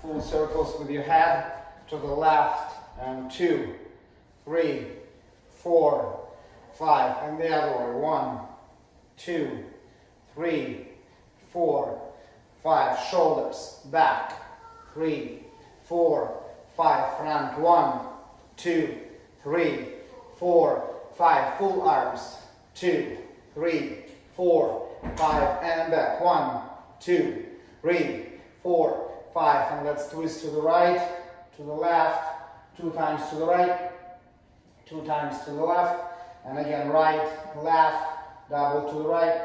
full circles with your head to the left, and two, three, four, five, and the other way, one, two, three, four, five, shoulders, back, three, four, five, front, one, two, three, four, five, full arms, two, three, four, five, and back, one, two, three, four, five, and let's twist to the right, to the left, two times to the right, two times to the left, and again, right, left, double to the right,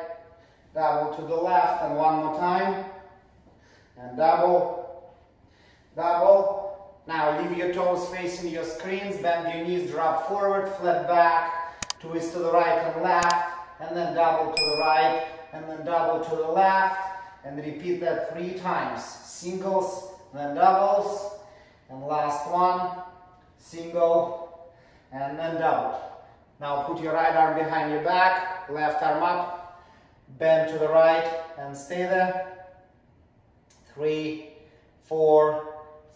double to the left, and one more time, and double, double. Now leave your toes facing your screens, bend your knees, drop forward, flat back, twist to the right and left, and then double to the right, and then double to the left, and repeat that three times. Singles, then doubles, and last one, single, and then double. Now put your right arm behind your back, left arm up, bend to the right, and stay there. Three, four,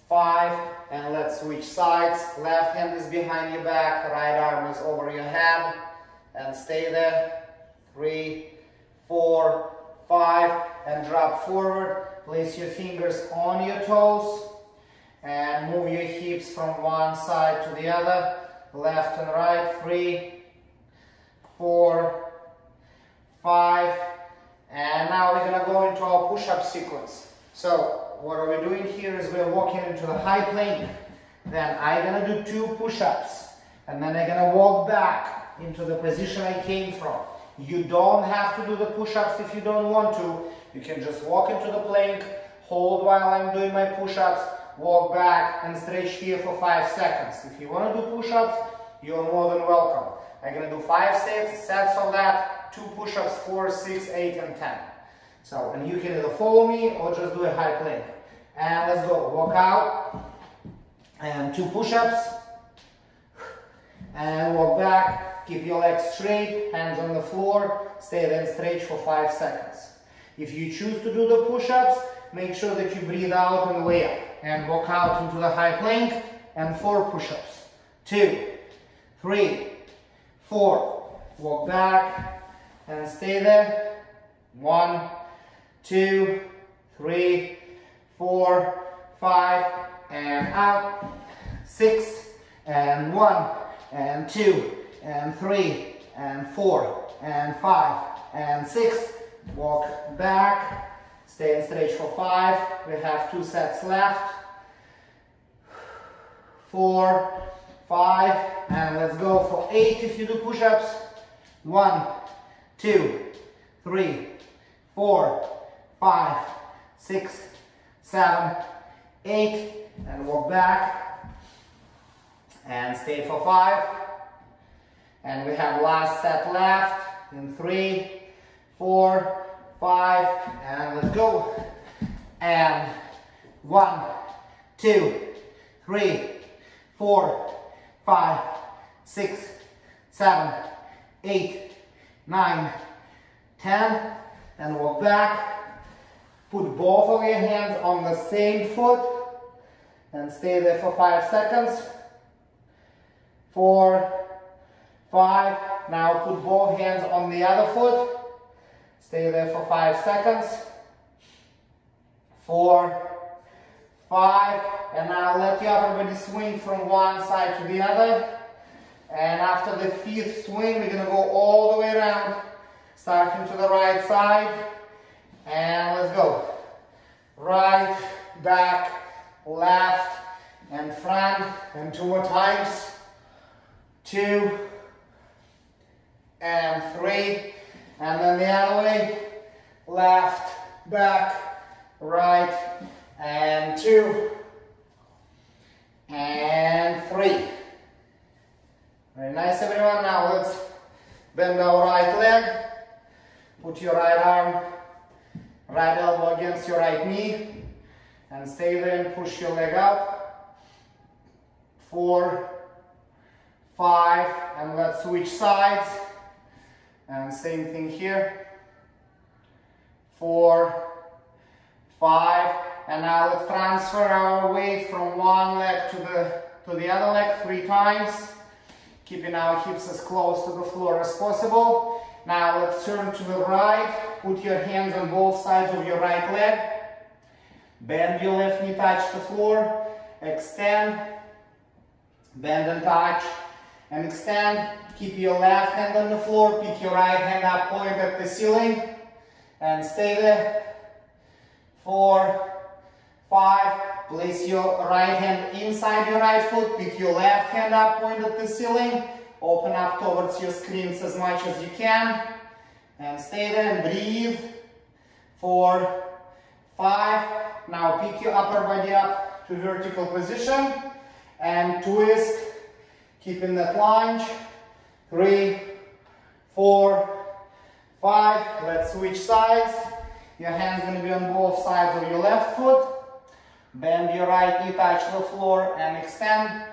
five, and let's switch sides. Left hand is behind your back, right arm is over your head, and stay there. Three, four, five, and drop forward. Place your fingers on your toes, and move your hips from one side to the other, left and right. Three, four, five, and now we're gonna go into our push-up sequence. So what are we doing here is we're walking into the high plank. Then I'm gonna do two push-ups, and then I'm gonna walk back into the position I came from. You don't have to do the push-ups if you don't want to. You can just walk into the plank, hold while I'm doing my push-ups, walk back and stretch here for five seconds. If you want to do push-ups, you're more than welcome. I'm gonna do five sets, sets of that, two push-ups, four, six, eight, and 10. So, and you can either follow me or just do a high plank. And let's go, walk out, and two push-ups, and walk back, keep your legs straight, hands on the floor, stay there stretch for five seconds. If you choose to do the push-ups, make sure that you breathe out and way up, and walk out into the high plank, and four push-ups. Two, three, four, walk back, and stay there. One, two, three, four, five, and out. Six, and one, and two, and three, and four, and five, and six. Walk back, stay in stretch for five. We have two sets left. Four, five, and let's go for eight if you do push-ups. One, two, three, four, five, six, seven, eight, and walk back and stay for five. And we have last set left in three, four, five, and let's go. And one, two, three, four, five, six, seven, eight, nine, ten, and walk back. Put both of your hands on the same foot and stay there for five seconds. Four, five. Now put both hands on the other foot. Stay there for five seconds. Four, five, and now let your upper body swing from one side to the other. And after the fifth swing, we're gonna go all the way around, starting to the right side. And let's go. Right, back, left, and front, and two more times. Two, and three, and then the other way, left, back, right, and two, and three. Very nice everyone, now let's bend our right leg, put your right arm, right elbow against your right knee, and stay there and push your leg up. Four, five, and let's switch sides. And same thing here. Four, five, and now let's transfer our weight from one leg to the, to the other leg three times, keeping our hips as close to the floor as possible. Now let's turn to the right, put your hands on both sides of your right leg, bend your left knee, touch the floor, extend, bend and touch, and extend. Keep your left hand on the floor, pick your right hand up, point at the ceiling, and stay there. Four, five, place your right hand inside your right foot, pick your left hand up, point at the ceiling, open up towards your screens as much as you can, and stay there and breathe. Four, five, now pick your upper body up to vertical position, and twist, keeping that lunge, three, four, five. Let's switch sides. Your hand's gonna be on both sides of your left foot. Bend your right knee, touch the floor and extend.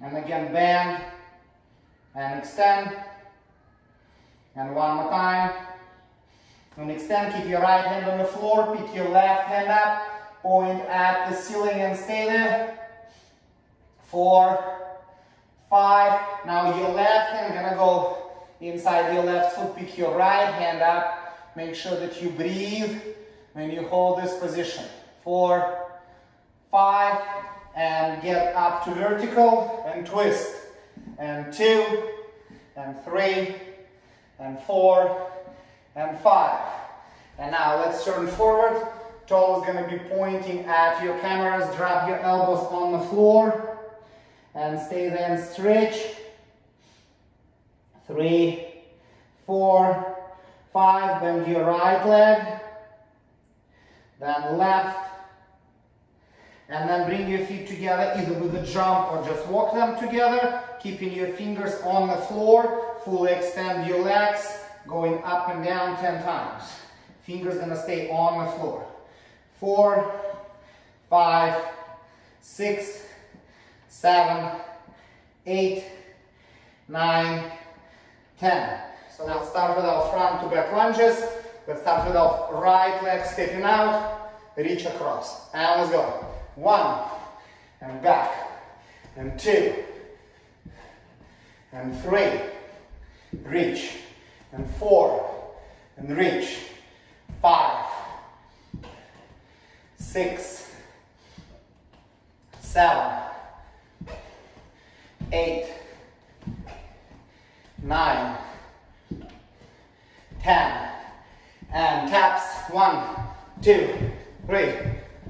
And again, bend and extend. And one more time. And extend, keep your right hand on the floor, pick your left hand up, point at the ceiling and stay there. Four, five. Now your left hand gonna go inside your left foot, pick your right hand up. Make sure that you breathe when you hold this position. Four, five, and get up to vertical and twist. And two, and three, and four, and five. And now let's turn forward. Toe is gonna be pointing at your cameras. Drop your elbows on the floor and stay there and stretch. Three, four, five, bend your right leg, then left, and then bring your feet together either with a jump or just walk them together, keeping your fingers on the floor, fully extend your legs, going up and down 10 times. Fingers gonna stay on the floor. Four, five, six, seven, eight, nine, ten. So let's start with our front to back lunges. Let's start with our right leg stepping out, reach across. And let's go. One, and back, and two, and three, reach, and four, and reach, five, six, seven, eight, nine, ten, and taps, one, two, three,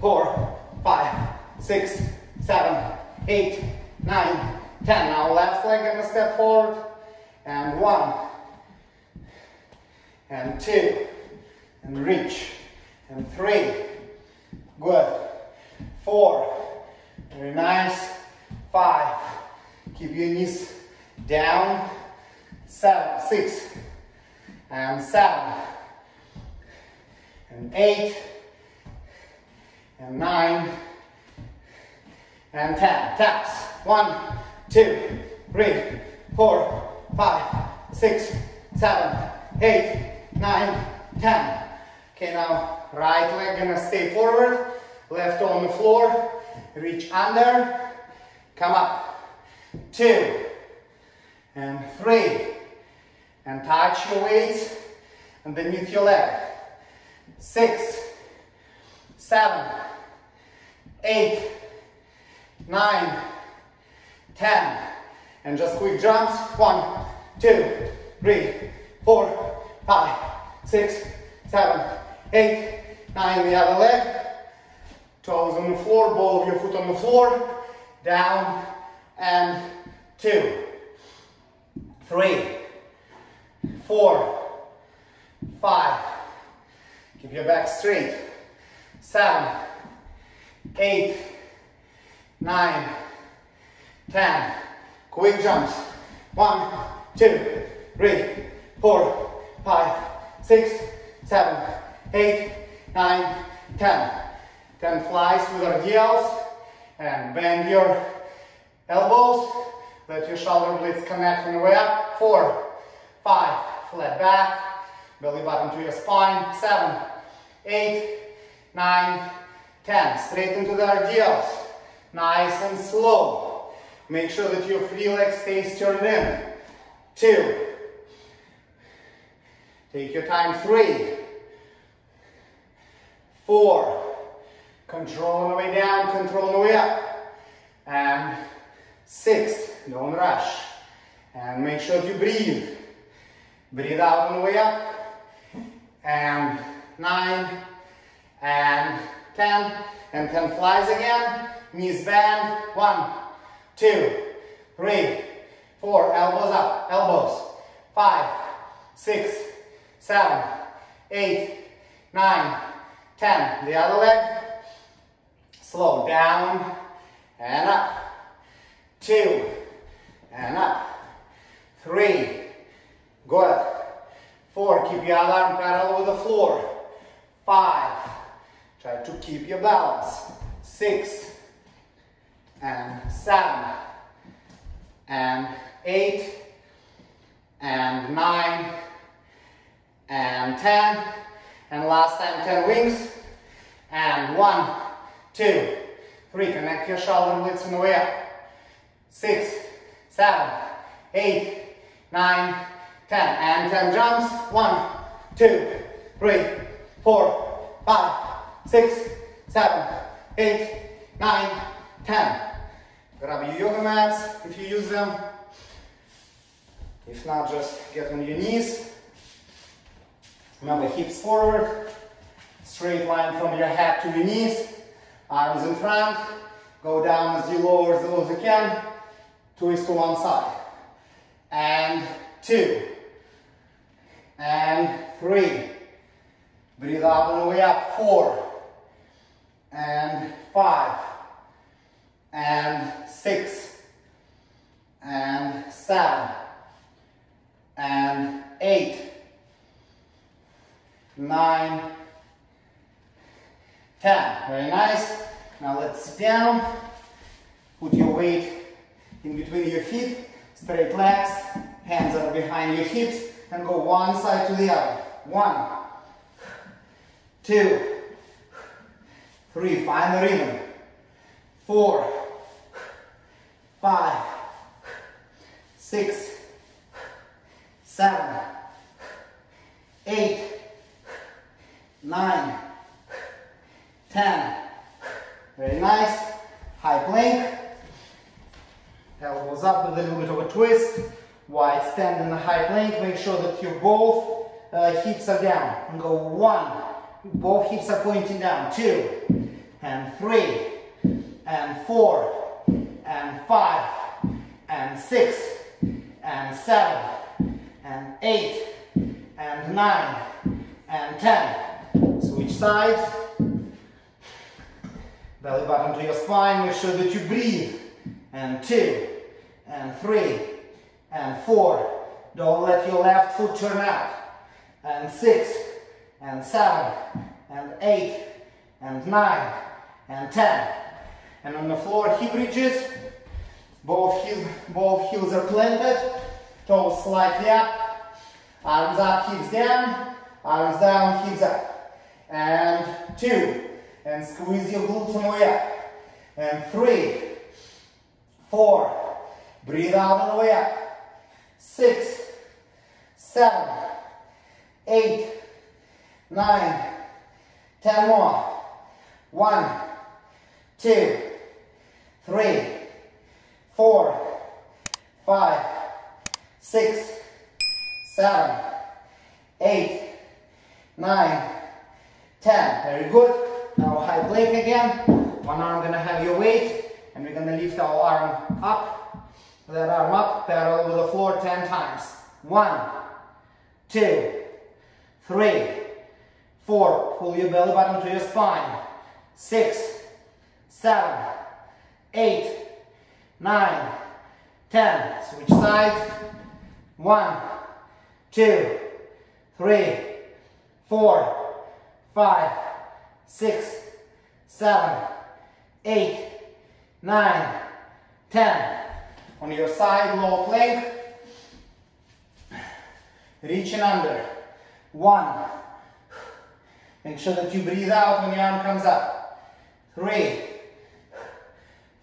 four, five, six, seven, eight, nine, ten. Now left leg gonna step forward, and one, and two, and reach, and three, good, four, very nice. Five. Keep your knees down. Seven, six, and seven, and eight, and nine, and ten. Taps. One, two, three, four, five, six, seven, eight, nine, ten. Okay, now right leg gonna stay forward, left on the floor, reach under, come up, two, and three, and touch your weights underneath your leg, six, seven, eight, nine, ten, and just quick jumps, one, two, three, four, five, six, seven, eight, nine, the other leg, Toes on the floor, ball of your foot on the floor. Down and two, three, four, five. Keep your back straight. Seven, eight, nine, ten. Quick jumps. One, two, three, four, five, six, seven, eight, nine, ten. Then flies with RDLs and bend your elbows. Let your shoulder blades connect on the way up. Four, five, flat back, belly button to your spine. Seven, eight, nine, ten. Straight into the RDLs. Nice and slow. Make sure that your free leg stays turned in. Two. Take your time. Three. Four. Control on the way down, control on the way up. And six. Don't rush. And make sure you breathe. Breathe out on the way up. And nine. And 10, and 10 flies again, knees bend, one, two, three, four, elbows up, elbows, five, six, seven, eight, nine, 10, the other leg, slow, down, and up, two, and up, three, good, four, keep your arm parallel with the floor, five, Try to keep your balance. Six and seven and eight and nine and ten and last time ten wings and one, two, three. Connect your shoulder blades on the way up. Six, seven, eight, nine, ten and ten jumps. One, two, three, four, five six, seven, eight, nine, ten. Grab your yoga mats if you use them. If not, just get on your knees. Remember, hips forward, straight line from your head to your knees, arms in front, go down as you lower as low as you can, twist to one side. And two, and three. Breathe out on the way up, four, and five, and six, and seven, and eight, nine, ten. Very nice. Now let's sit down. Put your weight in between your feet, straight legs, hands are behind your hips, and go one side to the other. One, two, three, find the rhythm, four, five, six, seven, eight, nine, ten. Very nice. High plank. Elbows up with a little bit of a twist. Wide stand in the high plank. Make sure that your both uh, hips are down. And go one. Both hips are pointing down. Two and three, and four, and five, and six, and seven, and eight, and nine, and ten. Switch sides. Belly button to your spine. Make sure that you breathe. And two, and three, and four. Don't let your left foot turn out. And six, and seven, and eight, and nine, and 10. And on the floor, hip bridges. Both heels, both heels are planted. Toes slightly up. Arms up, hips down. Arms down, hips up. And two. And squeeze your glutes on way up. And three. Four. Breathe out on the way up. Six. Seven. Eight. Nine. Ten more. One two, three, four, five, six, seven, eight, nine, ten. Very good. Now high plank again. One arm gonna have your weight, and we're gonna lift our arm up. That arm up, parallel with the floor ten times. One, two, three, four. Pull your belly button to your spine. Six, seven, eight, nine, ten. Switch sides. One, two, three, four, five, six, seven, eight, nine, ten. On your side, low plank. Reaching under. One. Make sure that you breathe out when your arm comes up. three,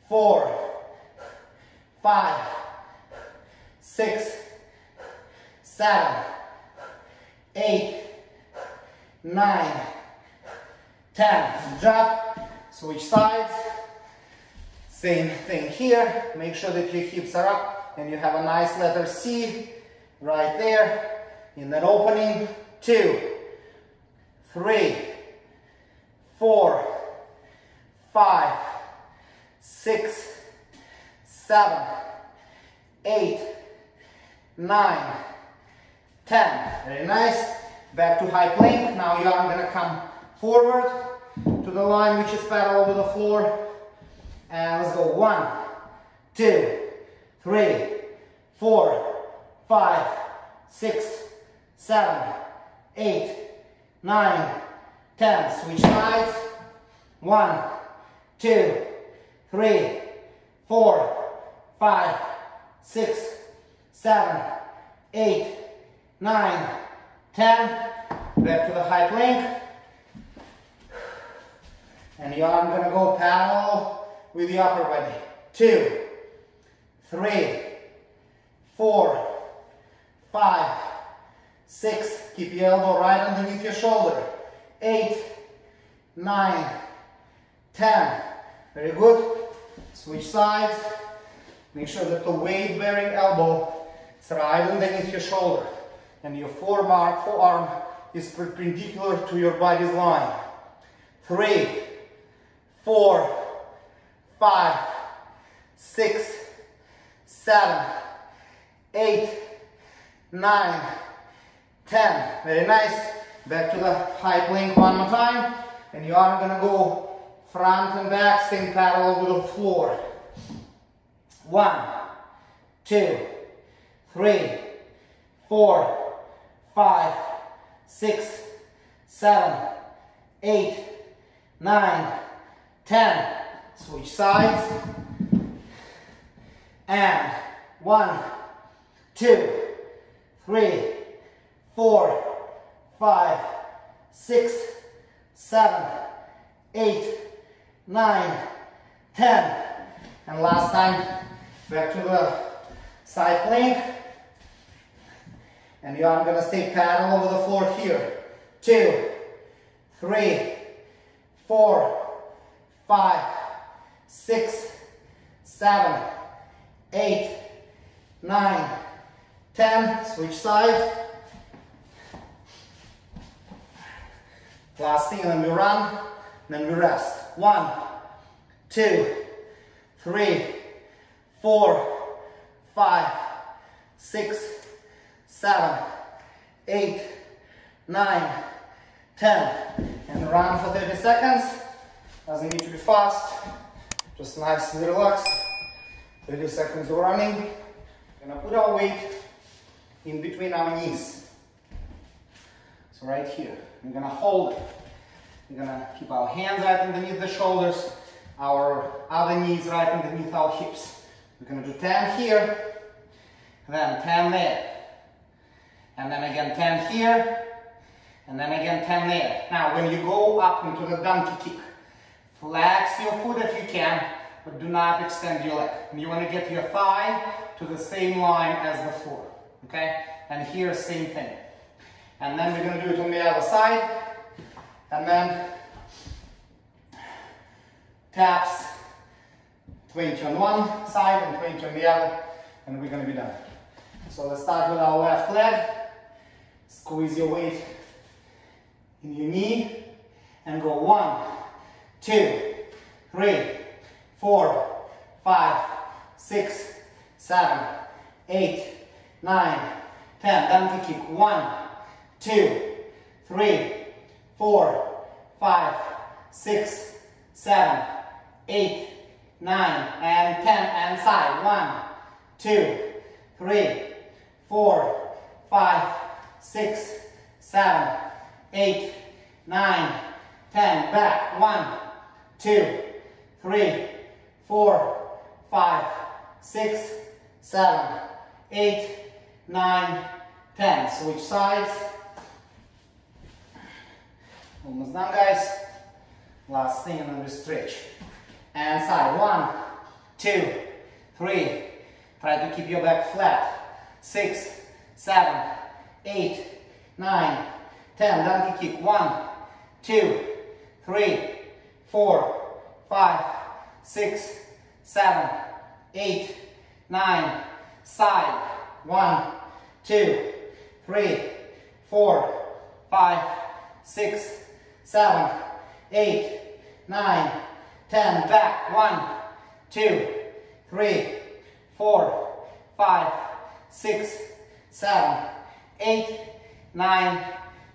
four, five, six, seven, eight, nine, ten. Drop, switch sides. Same thing here. Make sure that your hips are up and you have a nice letter C right there in that opening. Two, three, four, five, six, seven, eight, nine, ten. Very nice. Back to high plank. Now you are going to come forward to the line which is parallel with the floor. And let's go. One, two, three, four, five, six, seven, eight, nine, ten. Switch sides. One, two, three, four, five, six, seven, eight, nine, ten. Back to the high plank. And your arm gonna go parallel with the upper body. Two, three, four, five, six. Keep your elbow right underneath your shoulder. Eight, nine, ten. Very good. Switch sides. Make sure that the weight-bearing elbow is right underneath your shoulder and your forearm, forearm is perpendicular to your body's line. Three, four, five, six, seven, eight, nine, ten. Very nice. Back to the high plank one more time. And you are gonna go front and back, staying parallel with the floor. One, two, three, four, five, six, seven, eight, nine, ten. Switch sides. And one, two, three, four, five, six, seven, eight, nine, ten. And last time, back to the side plank. And you are gonna stay parallel over the floor here. Two, three, four, five, six, seven, eight, nine, ten. Switch sides. Last thing, then we run, then we rest. One, two, three, four, five, six, seven, eight, nine, ten. And run for 30 seconds. Doesn't need to be fast. Just nice and relaxed. 30 seconds of running. We're Gonna put our weight in between our knees. So right here. We're gonna hold it. We're gonna keep our hands right underneath the shoulders, our other knees right underneath our hips. We're gonna do 10 here, then 10 there. And then again 10 here, and then again 10 there. Now when you go up into the donkey kick, flex your foot if you can, but do not extend your leg. You want to get your thigh to the same line as the floor, okay? And here, same thing. And then we're going to do it on the other side. And then taps 20 on one side and 20 on the other. And we're going to be done. So let's start with our left leg. Squeeze your weight in your knee and go one, two, three, four, five, six, seven, eight, nine, ten. Donkey kick. One, two, three, four, five, six, seven, eight, nine, and ten. And side. One, two, three, four, five, six, seven, eight, nine, ten. Back. One, two, three, four, five, six, seven, eight, nine, ten. Switch sides. Almost done, guys. Last thing, and we stretch. And side, one, two, three. Try to keep your back flat. Six, seven, eight, nine, ten. Donkey kick. One, two, three, four, five, six, seven, eight, nine. Side. One, two, three, four, five, six, seven, eight, nine, ten. Back. One, two, three, four, five, six, seven, eight, nine,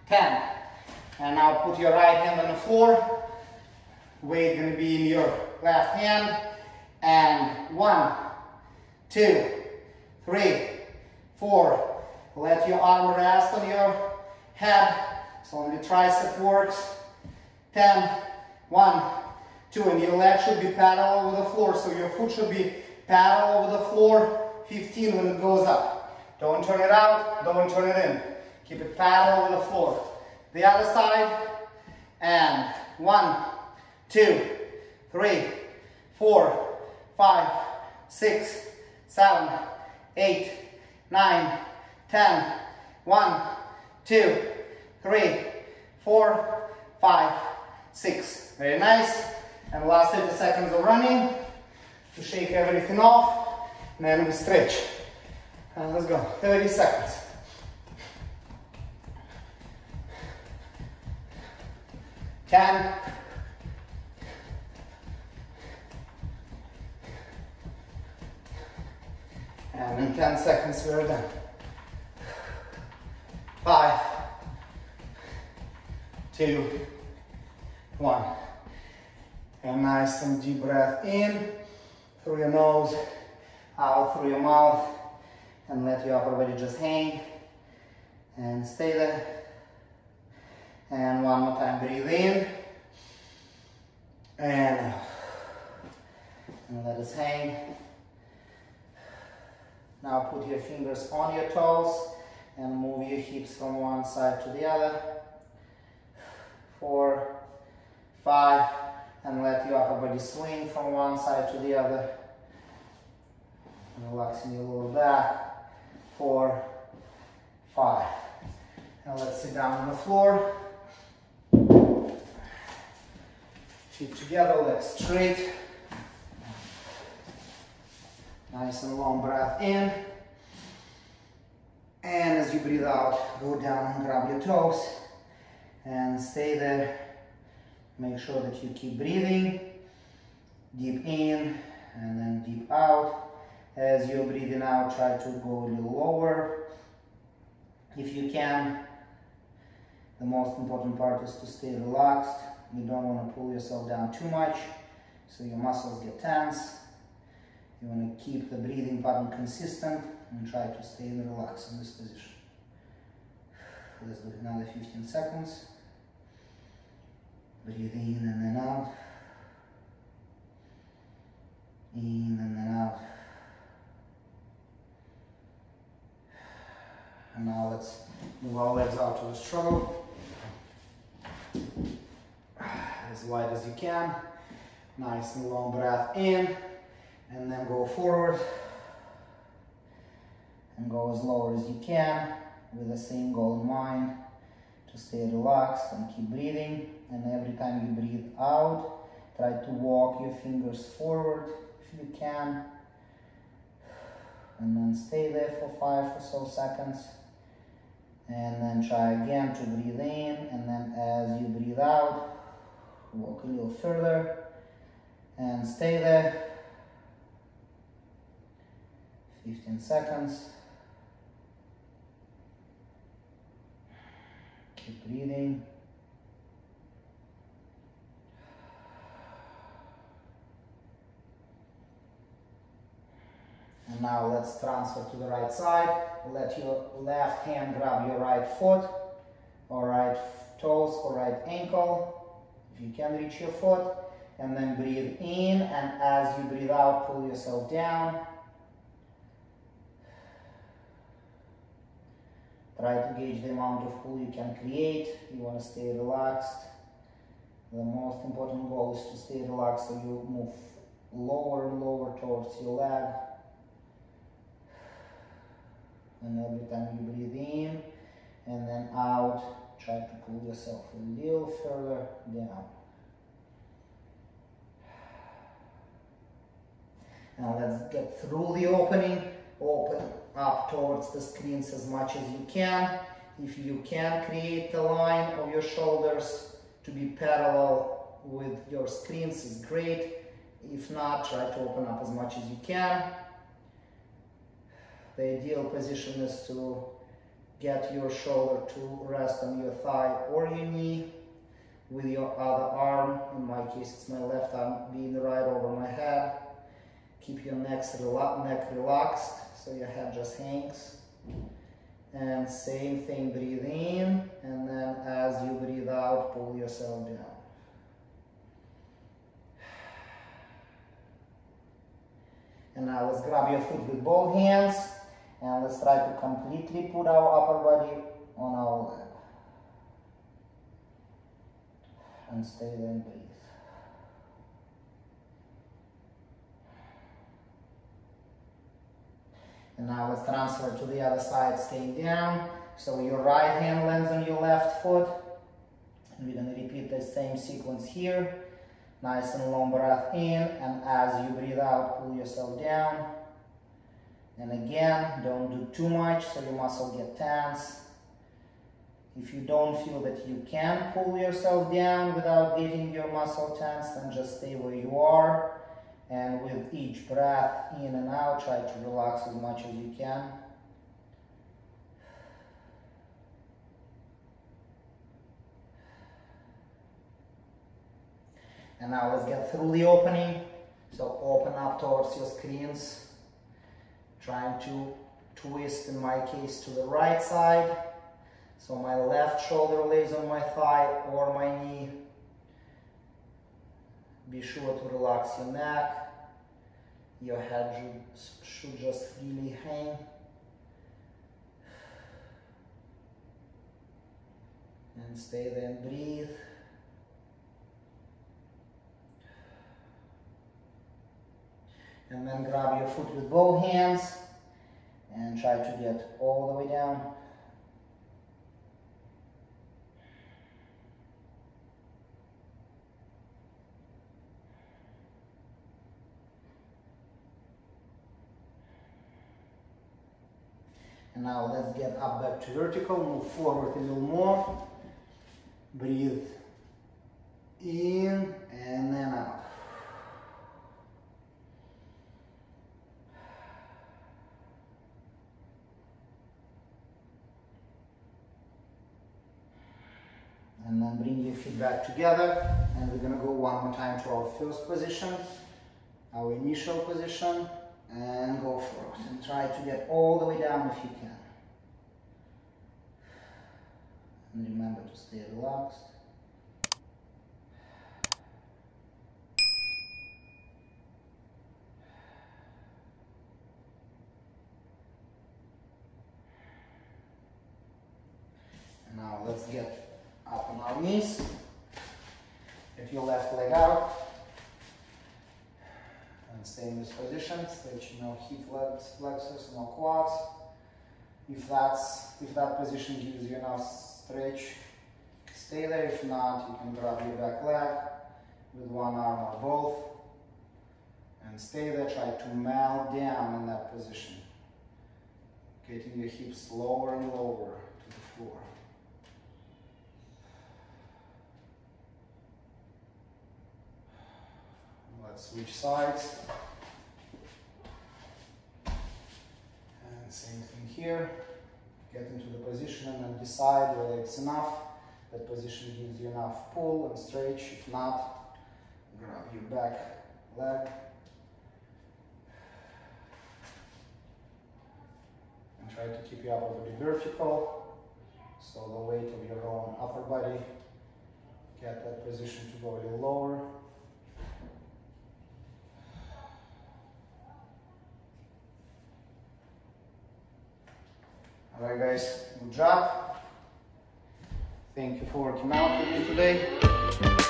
ten. And now put your right hand on the floor. Weight gonna be in your left hand. And one, two, three, four. Let your arm rest on your head. So only tricep works. Ten, one, two, and your leg should be parallel with the floor. So your foot should be parallel with the floor. 15 when it goes up. Don't turn it out, don't turn it in. Keep it parallel with the floor. The other side, and one, two, three, four, five, six, seven, eight, nine, ten. One, two, three, four, five, six. Very nice. And last 30 seconds of running to shake everything off. And then we stretch. And let's go. 30 seconds. Ten. And in 10 seconds we're done. Five, two, one. And nice and deep breath in through your nose, out through your mouth, and let your upper body just hang and stay there. And one more time, breathe in and and let us hang. Now put your fingers on your toes and move your hips from one side to the other. Four, five, and let your upper body swing from one side to the other. Relaxing your lower back. Four, five. And let's sit down on the floor. Feet together, legs straight. Nice and long breath in. And as you breathe out, go down and grab your toes and stay there. Make sure that you keep breathing. Deep in and then deep out. As you're breathing out, try to go a little lower if you can. The most important part is to stay relaxed. You don't want to pull yourself down too much so your muscles get tense. You want to keep the breathing pattern consistent and try to stay relaxed in this position. Let's do another 15 seconds. Breathe in and then out. In and then out. And now let's move our legs out to the stroke. As wide as you can. Nice and long breath in. And then go forward. And go as low as you can with the same goal in mind. To stay relaxed and keep breathing. And every time you breathe out, try to walk your fingers forward if you can. And then stay there for five or so seconds and then try again to breathe in and then as you breathe out walk a little further and stay there 15 seconds keep breathing And now let's transfer to the right side. Let your left hand grab your right foot or right toes or right ankle, if you can reach your foot. And then breathe in, and as you breathe out, pull yourself down. Try to gauge the amount of pull you can create. You want to stay relaxed. The most important goal is to stay relaxed so you move lower and lower towards your leg. And every time you breathe in and then out, try to pull yourself a little further down. Now let's get through the opening, open up towards the screens as much as you can. If you can create the line of your shoulders to be parallel with your screens is great. If not, try to open up as much as you can. The ideal position is to get your shoulder to rest on your thigh or your knee with your other arm, in my case it's my left arm, being right over my head. Keep your neck, neck relaxed so your head just hangs. And same thing, breathe in, and then as you breathe out, pull yourself down. And now let's grab your foot with both hands, and let's try to completely put our upper body on our leg. And stay there and breathe. And now let's transfer to the other side, staying down. So your right hand lands on your left foot. And we're to repeat the same sequence here. Nice and long breath in, and as you breathe out, pull yourself down. And again, don't do too much so your muscle get tense. If you don't feel that you can pull yourself down without getting your muscle tense, then just stay where you are. And with each breath in and out, try to relax as much as you can. And now let's get through the opening. So open up towards your screens. Trying to twist, in my case, to the right side. So my left shoulder lays on my thigh or my knee. Be sure to relax your neck. Your head should, just freely hang. And stay there and breathe. And then grab your foot with both hands and try to get all the way down. Now let's get up back to vertical, move forward a little more. Breathe in and then out. And then bring your feet back together and we're gonna go one more time to our first position, our initial position and go for it and try to get all the way down if you can. And remember to stay relaxed. Now let's get up on our knees. Get your left leg out this position. Stretch no hip flexors, no quads. If that's if that position gives you enough stretch, stay there. If not, you can grab your back leg with one arm or both and stay there. Try to melt down in that position, getting your hips lower and lower to the floor. Let's switch sides. And same thing here. Get into the position and then decide whether it's enough. That position gives you enough pull and stretch. If not, grab your back leg. And try to keep your upper body vertical. So the weight of your own upper body. Get that position to go a little lower. Alright guys, good job. Thank you for working out with me today.